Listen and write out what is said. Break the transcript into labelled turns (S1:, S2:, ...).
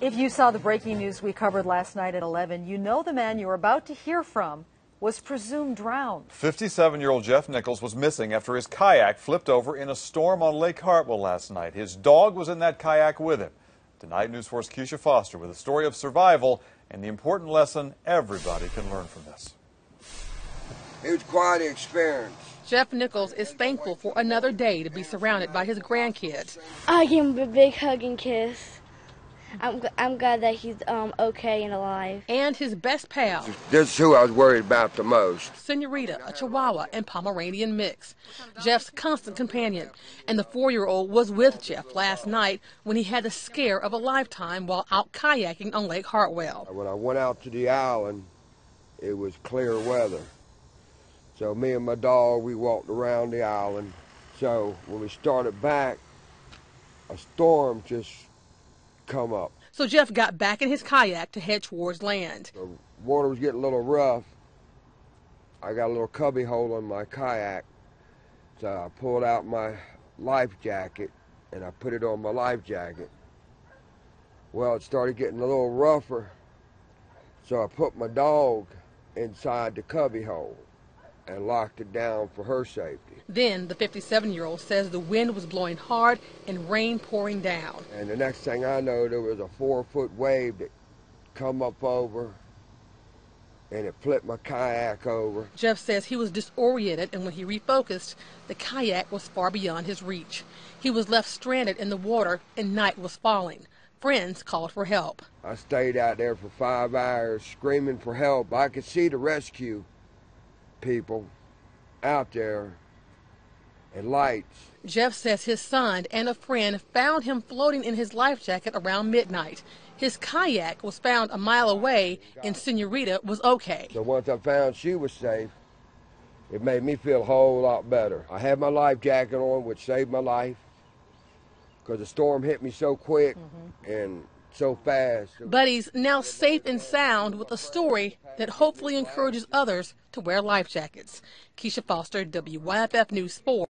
S1: If you saw the breaking news we covered last night at 11, you know the man you're about to hear from was presumed drowned.
S2: 57 year old Jeff Nichols was missing after his kayak flipped over in a storm on Lake Hartwell last night. His dog was in that kayak with him. Tonight, News 4's Kisha Foster with a story of survival and the important lesson everybody can learn from this.
S3: It was quite an experience.
S4: Jeff Nichols is thankful for another day to be surrounded by his grandkids.
S5: I give him a big hug and kiss. I'm, I'm glad that he's um, okay and alive.
S4: And his best pal.
S3: This is who I was worried about the most.
S4: Senorita, a Chihuahua and Pomeranian mix. Jeff's constant companion. And the four year old was with Jeff last night when he had the scare of a lifetime while out kayaking on Lake Hartwell.
S3: When I went out to the island, it was clear weather. So me and my dog, we walked around the island. So when we started back, a storm just come up.
S4: So Jeff got back in his kayak to head towards land.
S3: The water was getting a little rough. I got a little cubby hole in my kayak. So I pulled out my life jacket and I put it on my life jacket. Well, it started getting a little rougher. So I put my dog inside the cubby hole and locked it down for her safety.
S4: Then the 57 year old says the wind was blowing hard and rain pouring down.
S3: And the next thing I know, there was a four foot wave that come up over and it flipped my kayak over.
S4: Jeff says he was disoriented and when he refocused, the kayak was far beyond his reach. He was left stranded in the water and night was falling. Friends called for help.
S3: I stayed out there for five hours screaming for help. I could see the rescue people out there and lights.
S4: Jeff says his son and a friend found him floating in his life jacket around midnight. His kayak was found a mile away and Senorita was okay.
S3: So once I found she was safe, it made me feel a whole lot better. I had my life jacket on, which saved my life because the storm hit me so quick mm-hmm. and so fast.
S4: Buddy's now safe and sound with a story that hopefully encourages others to wear life jackets. Kisha Foster, WYFF News 4.